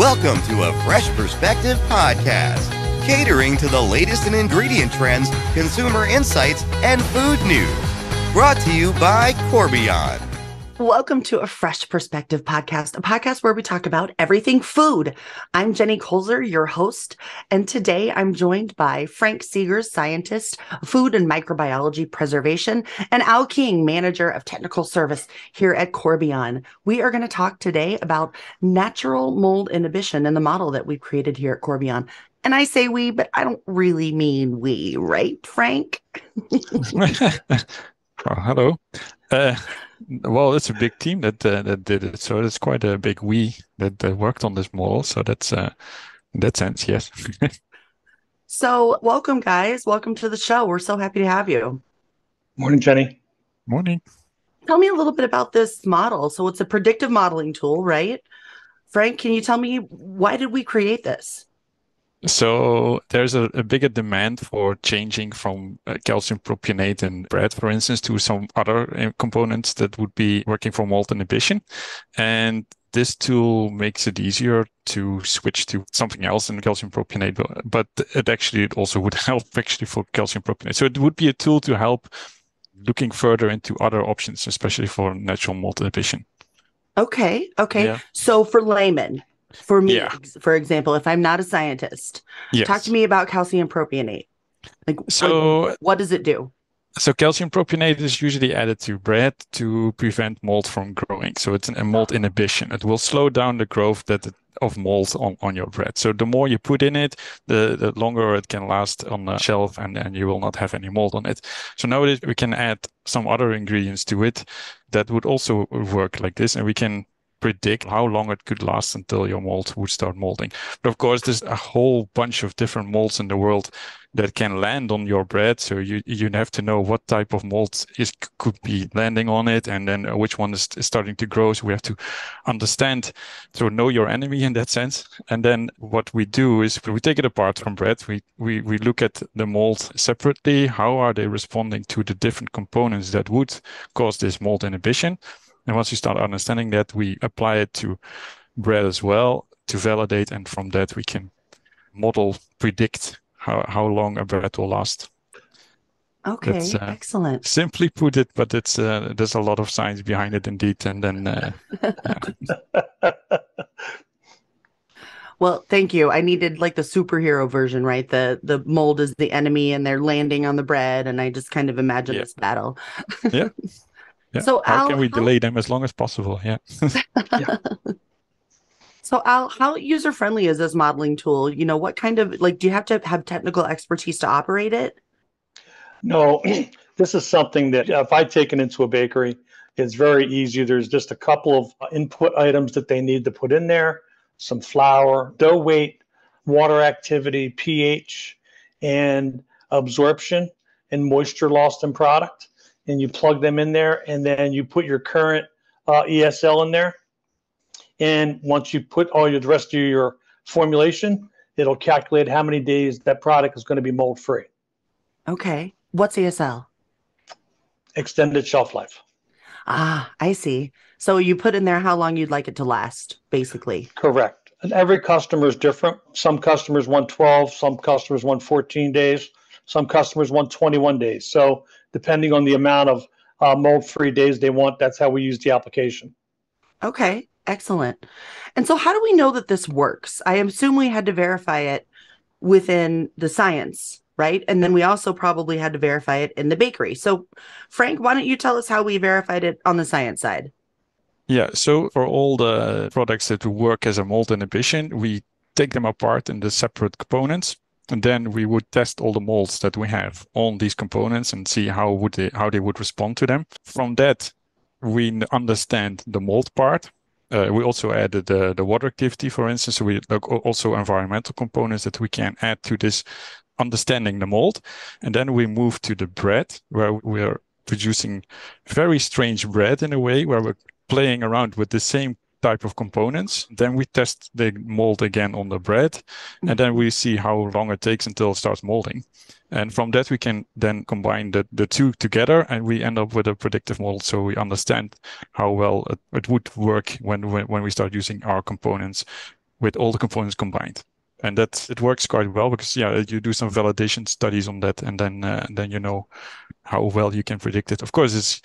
Welcome to a Fresh Perspective podcast, catering to the latest in ingredient trends, consumer insights, and food news. Brought to you by Corbion. Welcome to a Fresh Perspective podcast, a podcast where we talk about everything food. I'm Jenny Kulzer, your host, and today I'm joined by Frank Segers, scientist, food and microbiology preservation, and Al King, manager of technical service here at Corbion. We are going to talk today about natural mold inhibition and the model that we've created here at Corbion. And I say we, but I don't really mean we, right, Frank? hello. Uh, well, it's a big team that uh, that did it, so it's quite a big we that uh, worked on this model. So that's uh, in that sense, yes. so, welcome, guys. Welcome to the show. We're so happy to have you. Morning, Jenny. Morning. Tell me a little bit about this model. So, it's a predictive modeling tool, right? Frank, can you tell me why did we create this? So there's a, a, bigger demand for changing from uh, calcium propionate in bread, for instance, to some other uh, components that would be working for mold inhibition. And this tool makes it easier to switch to something else than calcium propionate, but it actually it also would help actually for calcium propionate. So it would be a tool to help looking further into other options, especially for natural mold inhibition. Okay. Okay. Yeah. So for laymen, for me, yeah. for example, if I'm not a scientist, yes. talk to me about calcium propionate. Like, so what does it do? So calcium propionate is usually added to bread to prevent mold from growing. So it's a mold inhibition. It will slow down the growth that of mold on, on your bread. So the more you put in it, the, the longer it can last on the shelf and, and you will not have any mold on it. So nowadays we can add some other ingredients to it that would also work like this. And we can predict how long it could last until your mold would start molding. But of course, there's a whole bunch of different molds in the world that can land on your bread. So you you have to know what type of mold is could be landing on it, and then which one is, is starting to grow. So we have to understand, so know your enemy in that sense. And then what we do is we take it apart from bread. We we we look at the mold separately. How are they responding to the different components that would cause this mold inhibition? And once you start understanding that, we apply it to bread as well to validate. And from that, we can model, predict how, how long a bread will last. Okay, uh, excellent. Simply put it, but it's uh, there's a lot of science behind it indeed. And then, uh, well, thank you. I needed like the superhero version, right? The the mold is the enemy, and they're landing on the bread, and I just kind of imagine yeah. this battle. yeah. Yeah. So how Al, can we how... delay them as long as possible? Yeah. yeah. So Al, how user friendly is this modeling tool? You know, what kind of like do you have to have technical expertise to operate it? No, this is something that uh, if I take it into a bakery, it's very easy. There's just a couple of input items that they need to put in there, some flour, dough weight, water activity, pH, and absorption and moisture lost in product and you plug them in there, and then you put your current uh, ESL in there. And once you put all your the rest of your formulation, it'll calculate how many days that product is going to be mold free. Okay. What's ESL? Extended shelf life. Ah, I see. So you put in there how long you'd like it to last, basically. Correct. And every customer is different. Some customers want 12, some customers want 14 days, some customers want 21 days. So depending on the amount of uh, mold-free days they want. That's how we use the application. Okay, excellent. And so, how do we know that this works? I assume we had to verify it within the science, right? And then we also probably had to verify it in the bakery. So, Frank, why don't you tell us how we verified it on the science side? Yeah, so for all the products that work as a mold inhibition, we take them apart into separate components and then we would test all the molds that we have on these components and see how would they how they would respond to them. From that, we understand the mold part. Uh, we also added the, the water activity, for instance. So we look also environmental components that we can add to this understanding the mold. And then we move to the bread, where we're producing very strange bread in a way, where we're playing around with the same type of components. Then we test the mold again on the bread, and then we see how long it takes until it starts molding. And from that, we can then combine the, the two together and we end up with a predictive model. So we understand how well it, it would work when, when, when we start using our components with all the components combined. And that it works quite well because yeah, you do some validation studies on that, and then uh, then you know how well you can predict it. Of course, it's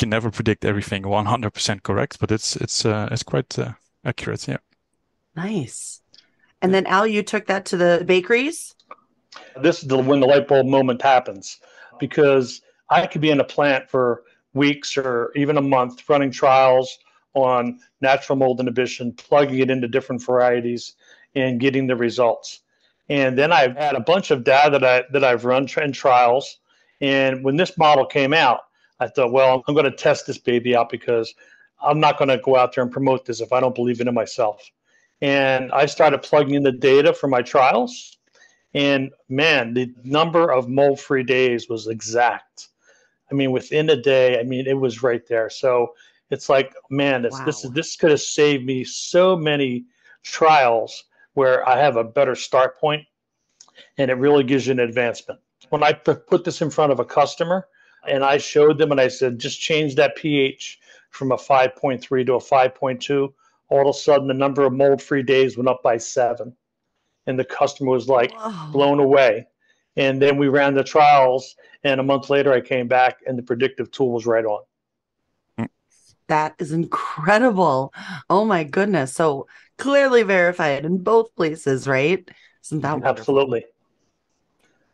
can never predict everything 100% correct, but it's it's uh, it's quite uh, accurate. Yeah. Nice. And then Al, you took that to the bakeries. This is the, when the light bulb moment happens, because I could be in a plant for weeks or even a month running trials on natural mold inhibition, plugging it into different varieties, and getting the results. And then I've had a bunch of data that I that I've run in trials. And when this model came out, I thought, well, I'm going to test this baby out because I'm not going to go out there and promote this if I don't believe in it myself. And I started plugging in the data for my trials. And man, the number of mold free days was exact. I mean, within a day, I mean, it was right there. So it's like, man, this, wow. this, this could have saved me so many trials where I have a better start point and it really gives you an advancement. When I put this in front of a customer, and I showed them and I said, just change that pH from a 5.3 to a 5.2. All of a sudden, the number of mold free days went up by seven. And the customer was like blown away. And then we ran the trials. And a month later, I came back and the predictive tool was right on. That is incredible. Oh my goodness. So clearly verified in both places, right? Isn't that wonderful? Absolutely.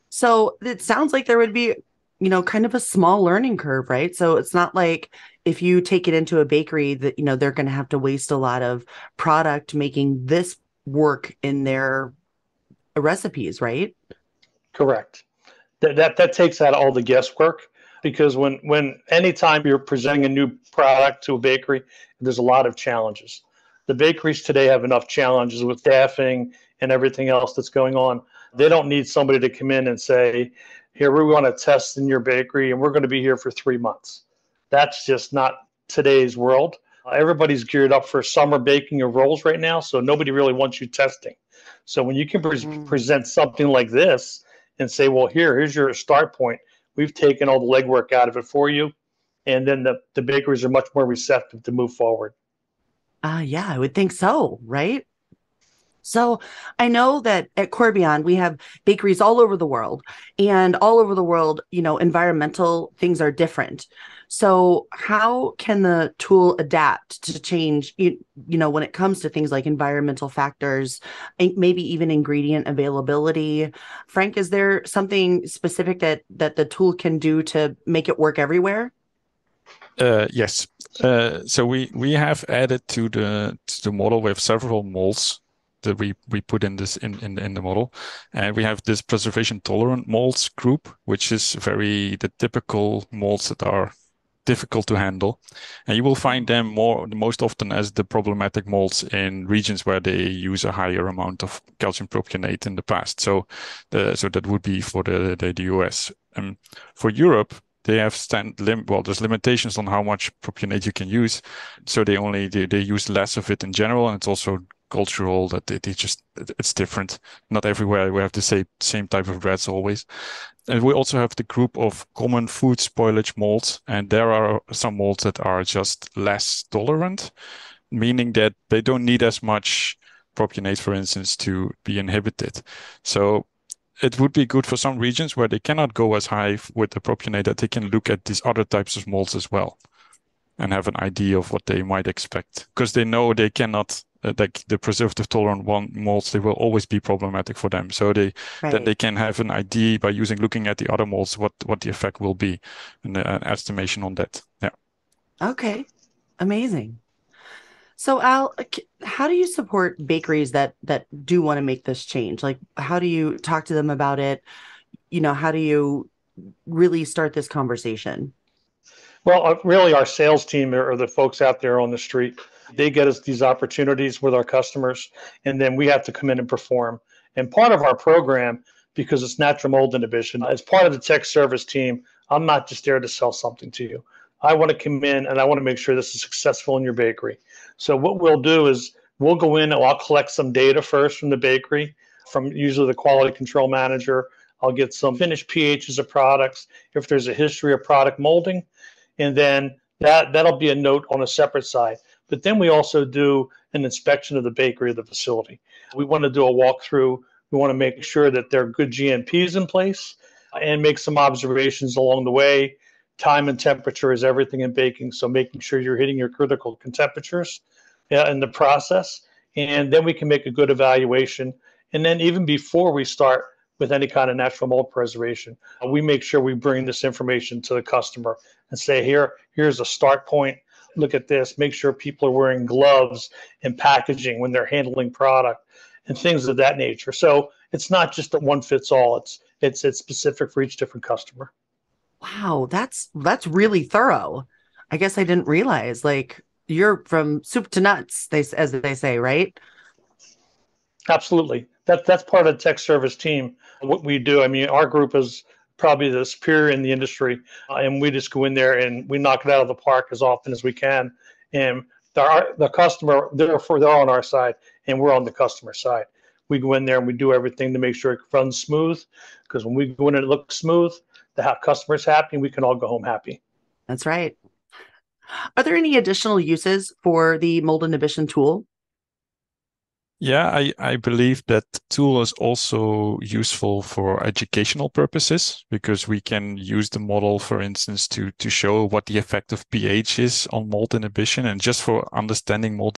So it sounds like there would be you know kind of a small learning curve right? So it's not like if you take it into a bakery that you know they're going to have to waste a lot of product making this work in their recipes right? Correct. That that, that takes out all the guesswork because when when anytime you're presenting a new product to a bakery there's a lot of challenges. The bakeries today have enough challenges with staffing and everything else that's going on. They don't need somebody to come in and say here we want to test in your bakery and we're going to be here for three months. That's just not today's world. Everybody's geared up for summer baking of rolls right now so nobody really wants you testing. So when you can pre- mm. present something like this and say well here here's your start point we've taken all the legwork out of it for you and then the, the bakeries are much more receptive to move forward. Uh yeah i would think so right so I know that at Corbion, we have bakeries all over the world, and all over the world, you know, environmental things are different. So how can the tool adapt to change, you, you know, when it comes to things like environmental factors, maybe even ingredient availability? Frank, is there something specific that that the tool can do to make it work everywhere? Uh, yes. Uh, so we we have added to the to the model. We have several molds that we we put in this in in, in the model. And we have this preservation tolerant molds group which is very the typical molds that are difficult to handle. And you will find them more most often as the problematic molds in regions where they use a higher amount of calcium propionate in the past. So the so that would be for the the, the US and um, for Europe they have stand lim well there's limitations on how much propionate you can use. So they only they, they use less of it in general and it's also cultural that it, just it's different. Not everywhere we have the same same type of breads always. And we also have the group of common food spoilage molds, and there are some molds that are just less tolerant, meaning that they don't need as much propionate, for instance, to be inhibited. So it would be good for some regions where they cannot go as high with the propionate that they can look at these other types of molds as well and have an idea of what they might expect. Because they know they cannot uh, like the preservative tolerant one molds they will always be problematic for them. So they right. then they can have an idea by using looking at the other molds what what the effect will be and uh, an estimation on that. Yeah. Okay. Amazing. So al how do you support bakeries that that do want to make this change? Like how do you talk to them about it? You know how do you really start this conversation well uh, really our sales team are the folks out there on the street they get us these opportunities with our customers, and then we have to come in and perform. And part of our program, because it's natural mold inhibition, as part of the tech service team, I'm not just there to sell something to you. I want to come in and I want to make sure this is successful in your bakery. So what we'll do is we'll go in and I'll collect some data first from the bakery, from usually the quality control manager. I'll get some finished pHs of products, if there's a history of product molding, and then that that'll be a note on a separate side. But then we also do an inspection of the bakery of the facility. We want to do a walkthrough. We want to make sure that there are good GMPs in place and make some observations along the way. Time and temperature is everything in baking, so making sure you're hitting your critical temperatures in the process, and then we can make a good evaluation. And then even before we start with any kind of natural mold preservation, uh, we make sure we bring this information to the customer and say, here, here's a start point. Look at this. Make sure people are wearing gloves and packaging when they're handling product and things of that nature. So it's not just a one fits all. It's it's it's specific for each different customer. Wow, that's that's really thorough. I guess I didn't realize like you're from soup to nuts, they as they say, right? Absolutely. That that's part of the tech service team. What we do, I mean, our group is probably the superior in the industry, uh, and we just go in there and we knock it out of the park as often as we can. And the, the customer, therefore, they're on our side, and we're on the customer side. We go in there and we do everything to make sure it runs smooth. Because when we go in and it looks smooth, the customer's happy, and we can all go home happy. That's right. Are there any additional uses for the mold inhibition tool? Yeah, I, I believe that tool is also useful for educational purposes because we can use the model, for instance, to, to show what the effect of pH is on mold inhibition. And just for understanding mold